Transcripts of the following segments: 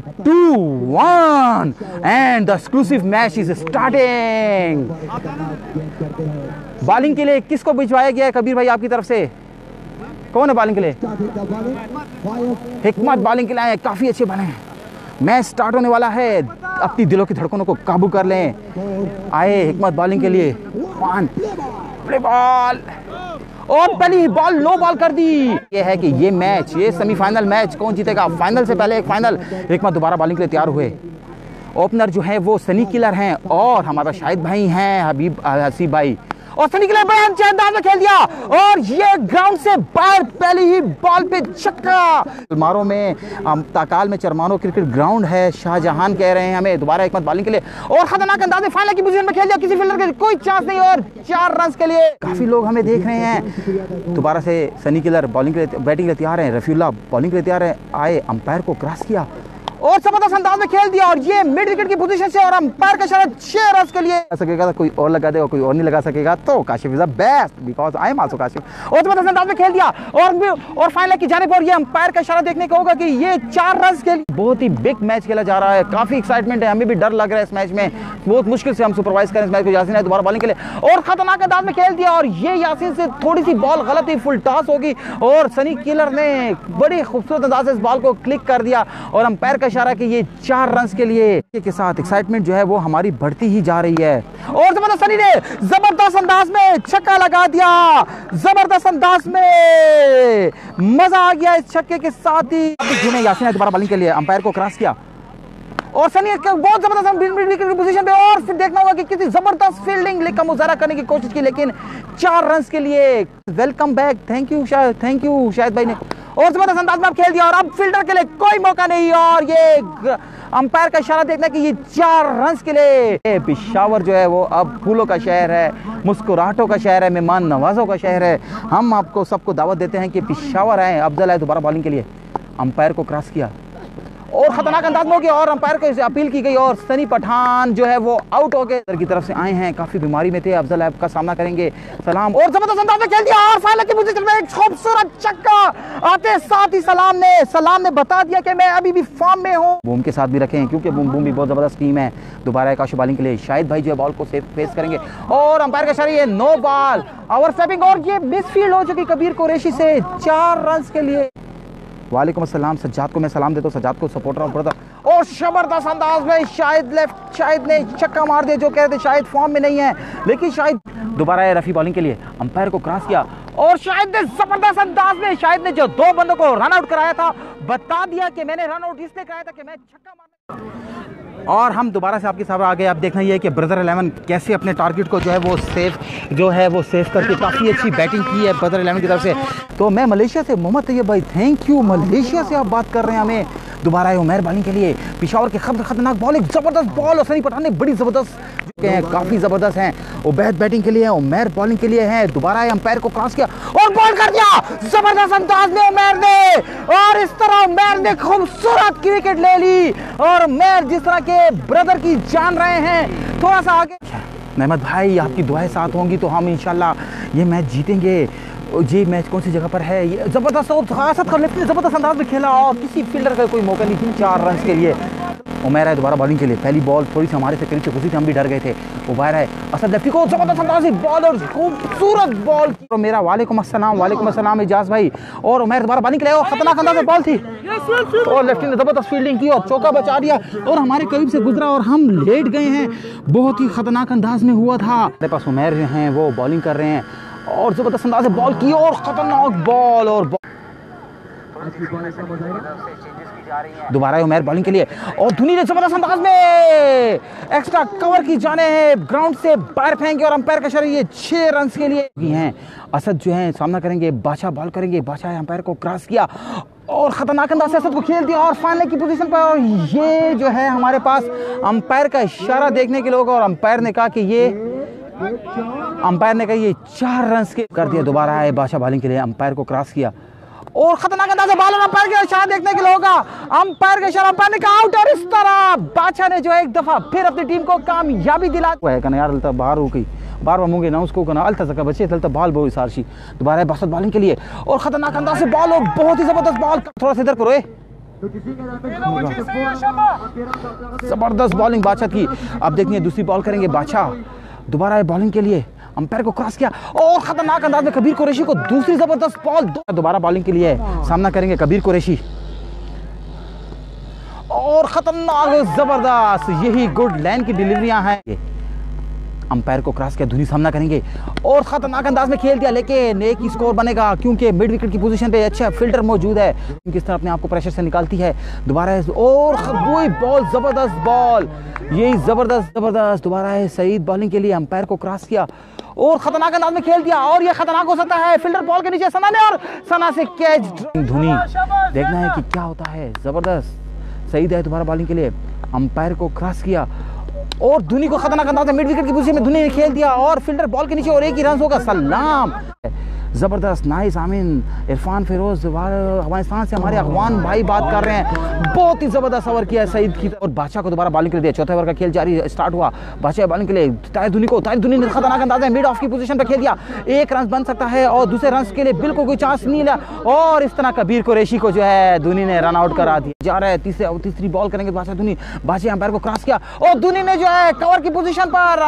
To starting bowling के लिए किसको भिजवाया गया है, कबीर भाई आपकी तरफ़ से? कौन है बॉलिंग के लिए? हिकमत बॉलिंग के लिए आए काफ़ी अच्छे बने हैं। मैच स्टार्ट होने वाला है। अपनी दिलों की धड़कनों को काबू कर लें। आए हिकमत बॉलिंग के लिए। वन प्ले बॉल और पहली बॉल, लो बॉल कर दी। ये है कि ये मैच, ये सेमीफाइनल मैच कौन जीतेगा? फाइनल से पहले एक फाइनल हिकमत दोबारा बॉलिंग के लिए तैयार हुए। ओपनर जो है, वो सनी किलर हैं और हमारा शाहिद भाई हैं, हबीब हसीब भाई। और किलर बड़े अच्छे अंदाज में खेल दिया। और ये ग्राउंड से बाहर पहली ही बॉल पे छक्का। मारो में ताकाल में चरमानो क्रिकेट ग्राउंड है, शाहजहां कह रहे हैं हमें। दोबारा एक मत बॉलिंग के लिए। और खतरनाक अंदाज में फाइनल की पोजीशन में खेल दिया। किसी फील्डर के कोई चांस नहीं और चार रन के लिए। काफ़ी लोग हमें देख रहे हैं। दोबारा से सनी किलर बॉलिंग के लिए बैटिंग के लिए तैयार है। रफीउल्ला बॉलिंग के लिए तैयार है। आए अंपायर को क्रॉस किया। और ज़बरदस्त अंदाज में खेल दिया और ये मिड विकेट की पोजीशन से और अंपायर का शरत छह रन के लिए सकेगा तो कोई और लगा देगा कोई और नहीं लगा सकेगा तो Kashif is the best because I am also Kashif. और ज़बरदस्त अंदाज में खेल दिया और और फाइनल की जाने पर ये अंपायर का इशारा देखने को होगा कि ये चार रन के लिए बहुत ही बिग मैच खेला जा रहा है। काफ़ी एक्साइटमेंट है। हमें भी डर लग रहा है इस मैच में। बहुत मुश्किल से हम सुपरवाइज करें इस मैच को। यासीन है दोबारा बॉलिंग के लिए। और खतरनाक अंदाज में खेल दिया और ये यासीन से थोड़ी सी बॉल गलत ही फुल टॉस होगी। और सनी किलर ने बड़ी खूबसूरत अंदाज से इस बॉल को क्लिक कर दिया और अंपायर इशारा कि ये चार रन के लिए के साथ एक्साइटमेंट जो है वो हमारी बढ़ती ही जा रही है। और ज़बरदस्त सनी ने ज़बरदस्त अंदाज में छक्का लगा दिया। ज़बरदस्त अंदाज में मज़ा आ गया इस छक्के के साथ ही। जिन्हें यासीन ने दोबारा बॉलिंग के लिए अंपायर को क्रॉस किया। और सनी का बहुत ज़बरदस्त पोजीशन पे और फिर देखना होगा कि कितनी ज़बरदस्त फील्डिंग का मुजाहरा करने की कोशिश की, लेकिन चार रन के लिए वेलकम बैक थैंक यू शायद थैंक यू शायद भाई ने और ज़बरदस्त अंदाज में खेल दिया और अब फील्डर के लिए कोई मौका नहीं और ये अंपायर का इशारा देखना कि ये चार रन के लिए। पिशावर जो है वो अब फूलों का शहर है, मुस्कुराहटों का शहर है, मेहमान नवाजों का शहर है। हम आपको सबको दावत देते हैं कि पिशावर आए अफजल है दोबारा बॉलिंग के लिए। अंपायर को क्रॉस किया। और खतरनाक अंदाज में हो गया और अंपायर को अपील की गई और सनी पठान जो है वो आउट हो गए। की तरफ़ से आए हैं, काफ़ी बीमारी में थे। अफजल ऐप का सामना करेंगे। सलाम। और ज़बरदस्त अंदाज में खेल दिया और फाइनल की पोजीशन में एक खूबसूरत छक्का आते साथ ही सलाम ने सलाम ने बता दिया कि मैं अभी भी फॉर्म में हूँ। बूम के साथ भी रखे हैं, क्योंकि बूम बूम भी बहुत ज़बरदस्त टीम है। दोबारा एक बॉलिंग के लिए शायद भाई जो है बॉल को सेफ़ फेस करेंगे। और अंपायर का इशारा ये नो बॉल ओवर स्टेपिंग और ये मिसफील्ड हो चुकी कबीर कुरैशी से। चार रन के लिए। वालेकुम असलम सज्जाद को मैं सलाम देता हूँ, सज्जाद को सपोर्ट रहा ब्रदर। और ज़बरदस्त अंदाज में शायद लेफ़्ट शायद ने छक्का मार दिया, जो कह रहे थे शायद फॉर्म में नहीं है। लेकिन शायद दोबारा आया रफी बॉलिंग के लिए अंपायर को क्रॉस किया। और शायद ने ज़बरदस्त अंदाज में, शायद ने जो दो बंदों को रन आउट कराया था, बता दिया कि मैंने रन आउट इसलिए कराया था कि मैं छक्का मारने और हम दोबारा से आपके साथ आ गए आप देखना ये है कि ब्रदर एलेवन कैसे अपने टारगेट को जो है वो सेफ़ जो है वो सेफ़ करके काफ़ी अच्छी बैटिंग की है ब्रदर एलेवन की तरफ़ से। तो मैं मलेशिया से मोहम्मद तैयब भाई थैंक यू मलेशिया से आप बात कर रहे हैं हमें। दोबारा आए हो मेहरबानी के लिए। पिशावर के खबर खतरनाक बॉल एक ज़बरदस्त बॉल और सनी पठान ने बड़ी ज़बरदस्त के हैं, काफ़ी ज़बरदस्त हैं। उबैद बैटिंग के लिए है उमेर बॉलिंग के लिए है। दोबारा अंपायर को क्रॉस किया और बॉल कर दिया। ज़बरदस्त अंदाज में उमेर ने और इस तरह उमेर ने खूबसूरत की विकेट ले ली। और उमेर जिस तरह के ब्रदर की जान रहे हैं, थोड़ा सा आगे। नहमत भाई, आपकी दुआएँ साथ होंगी तो हम इंशाल्लाह ये मैच जीतेंगे। ये मैच कौन सी जगह पर है? ये ज़बरदस्त और खासत कर लेफ़्ट ने ज़बरदस्त अंदाज में खेला और किसी फील्डर का कोई मौका नहीं, तीन चार रन के लिए। उमेर है दोबारा बॉलिंग के लिए। पहली बॉल थोड़ी सी हमारे से करीब घुसी थी हम भी डर गए थे। उबैर है। असद लेफ्टी को ज़बरदस्त अंदाज बॉल और खूबसूरत बॉल तो मेरा वालेकुम अस्सलाम वालेकुम अस्सलाम इजाज भाई। और उमेर दोबारा बॉलिंग के लिए खतरनाक अंदाज बॉल थी। और लेफ्टी ने ज़बरदस्त फील्डिंग की और चौका बचा दिया। और हमारे करीब से गुजरा और हम लेट गए हैं। बहुत ही खतरनाक अंदाज में हुआ था। मेरे पास उमेर हैं, वो बॉलिंग कर रहे हैं। और ज़बरदस्त अंदाज से बॉल की और खतरनाक बॉल और दोबारा उमेर बॉलिंग के लिए। और धोनी ने ज़बरदस्त अंदाज में एक्स्ट्रा कवर की जाने हैं। ग्राउंड से बाहर फेंके और अंपायर का शरीर ये छह रन के लिए हैं। असद जो है, सामना करेंगे, बादशाह बॉल करेंगे। बादशाह अंपायर को क्रॉस किया और खतरनाक अंदाज से असद को खेल दिया। और फाइनल की पोजीशन पर और ये जो है हमारे पास अंपायर का इशारा देखने के लोग और अंपायर ने कहा कि ये अंपायर ने कहा ये चार रन के कर दिया। दोबारा आए बादशाह बॉलिंग के लिए। अंपायर को क्रॉस किया। और खतरनाक अंदाज से बॉल अंपायर के इशारा देखने के लिए होगा। अंपायर के इशारा अंपायर ने कहा आउट और इस तरह बादशाह ने जो एक दफ़ा फिर अपनी टीम को कामयाबी दिला है कना यार अलता बाहर हो गई। बार बार मुंगे, ना उसको कना अलता सका बचे। तलता बॉल बहुत सारशी। दोबारा है बासत बॉलिंग के लिए। और खतरनाक अंदाज से बॉल और बहुत ही ज़बरदस्त बॉल थोड़ा सा इधर करो, ए। ज़बरदस्त बॉलिंग बादशाह की। अब देखिए दूसरी बॉल करेंगे बादशाह। दोबारा है बॉलिंग के लिए। अंपायर को क्रॉस किया। और खतरनाक अंदाज में कबीर कुरैशी को दूसरी ज़बरदस्त बॉल दोबारा बॉलिंग के लिए सामना करेंगे कबीर कुरैशी। और खतरनाक ज़बरदस्त, यही गुड लाइन की डिलीवरियाँ हैं। अंपायर को क्रॉस किया धुनी सामना करेंगे। और खतरनाक अंदाज में खेल दिया, लेकिन एक ही स्कोर बनेगा, क्योंकि मिड विकेट की पोजीशन पे अच्छा फील्डर मौजूद है। किस तरह अपने आप को प्रेशर से निकालती है? दोबारा और वही बॉल ज़बरदस्त बॉल यही ज़बरदस्त ज़बरदस्त, दोबारा है सईद बॉलिंग के लिए अंपायर को क्रॉस किया। और खतरनाक अंदाज में खेल दिया और ये खतरनाक हो सकता है। फील्डर बॉल के नीचे सना ने और सना से कैच धुनी देखना है कि क्या होता है। ज़बरदस्त। सही है तुम्हारा बॉलिंग के लिए। अंपायर को क्रॉस किया। और धुनी को खतरनाक अंदाज में मिड विकेट की पोजीशन में धोनी ने खेल दिया और फील्डर बॉल के नीचे और एक ही रन होगा। सलाम। ज़बरदस्त नाइस आमीन। इरफान फिरोज अफ़गानिस्तान से हमारे अफगान भाई बात कर रहे हैं। बहुत ही ज़बरदस्त ओवर किया है सईद की और बादशाह को दोबारा बॉलिंग के लिए चौथे ओवर का खेल जारी स्टार्ट हुआ। बादशाह बॉलिंग के लिए ताहिर धुनी को ताहिर धुनी ने खतरनाक अंदाज है मिड ऑफ़ की पोजीशन पर खेल दिया। एक रन बन सकता है और दूसरे रन के लिए बिल्कुल कोई चांस नहीं लिया। और इस तरह कबीर कुरैशी को जो है धोनी ने रन आउट करा दिया। जा रहा है, तीसरे तीसरी बॉल करेंगे बादशाह धोनी बादशाह अंपायर को क्रॉस किया। और धोनी ने जो है कवर की पोजीशन पर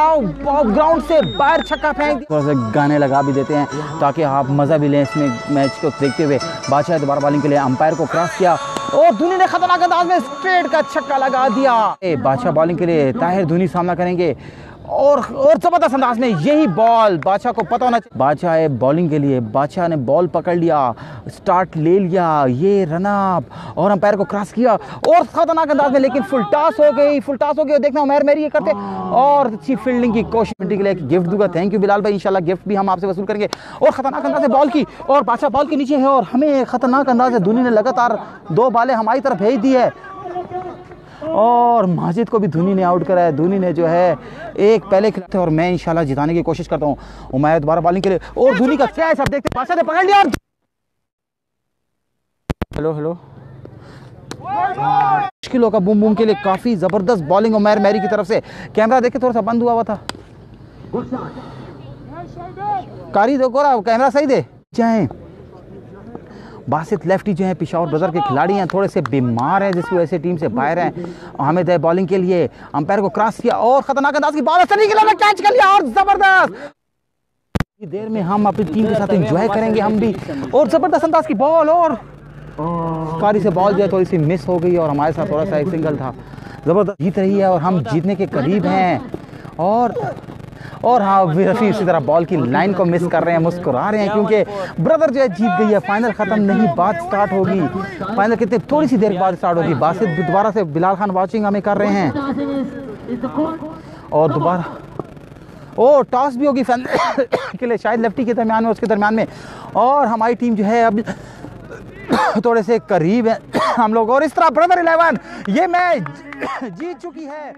ग्राउंड से बाहर छक्का फेंक दिया। गाने लगा भी देते हैं ताकि आप मज़ा भी लें इसमें मैच को देखते हुए। बादशाह दोबारा बॉलिंग के लिए अंपायर को क्रॉस किया। और धोनी ने खतरनाक अंदाज में स्ट्रेट का छक्का लगा दिया। बादशाह बॉलिंग के लिए ताहिर धोनी सामना करेंगे। और और ज़बरदस्त अंदाज में यही बॉल बादशाह को पता होना चाहिए। बादशाह है बॉलिंग के लिए। बादशाह ने बॉल पकड़ लिया स्टार्ट ले लिया। ये रनअप और अंपायर को क्रॉस किया। और खतरनाक अंदाज में लेकिन फुल टॉस हो गई फुल टॉस हो गई। देखना उमर मेरी ये करते। और अच्छी फील्डिंग की कोशिश के लिए गिफ्ट दूँगा। थैंक यू बिलाल भाई। इंशाल्लाह गिफ्ट भी हम आपसे वसूल करेंगे। और खतरनाक अंदाज से बॉल की। और बादशाह बॉल के नीचे है और हमें खतरनाक अंदाज से धोनी ने लगातार दो बालें हमारी तरफ़ भेज दी है। और माजिद को भी धोनी ने आउट कराया। धोनी ने जो है, एक पहले खिलाते और मैं इंशाल्लाह जिताने की कोशिश करता हूँ। उमैर दोबारा बॉलिंग के लिए। और धोनी का क्या है सब देखते ने पकड़ लिया। Hello hello. मुश्किलों का बूम बूम के लिए काफ़ी ज़बरदस्त बॉलिंग उमैर मैरी की तरफ़ से। कैमरा देखे थोड़ा सा बंद हुआ हुआ था। कारी देखो रहा, कैमरा सही दे। चाहे बासित लेफ्टी जो है, पिशावर ब्रदर के खिलाड़ी हैं, थोड़े से बीमार हैं, जिसकी वजह से टीम से बाहर हैं। हामिद है बॉलिंग के लिए अंपायर को क्रॉस किया और खतरनाक अंदाज की बॉल सनी के कैच कर लिया और ज़बरदस्त। देर में हम अपनी टीम के साथ एंजॉय करेंगे हम भी। और ज़बरदस्त अंदाज की बॉल और कारी से बॉल जो है, थोड़ी सी मिस हो गई और हमारे साथ थोड़ा सा एक सिंगल था। ज़बरदस्त जीत रही है और हम जीतने के करीब हैं। और और हाँ रफ़ी इसी तरह बॉल की लाइन को मिस कर रहे हैं, मुस्कुरा रहे हैं, क्योंकि ब्रदर जो है जीत गई है फाइनल ख़त्म नहीं, बात स्टार्ट होगी। फाइनल कितने, थोड़ी सी देर बाद स्टार्ट होगी। बासित दोबारा से बिलाल खान वॉचिंग हमें कर रहे हैं। और दोबारा, ओ टॉस भी होगी फ़ैन के लिए, शायद लेफ्टी के दरमियान में, उसके दरमियान में। और हमारी टीम जो है अब थोड़े से करीब है हम लोग। और इस तरह ब्रदर इलेवन ये मैच जीत चुकी है।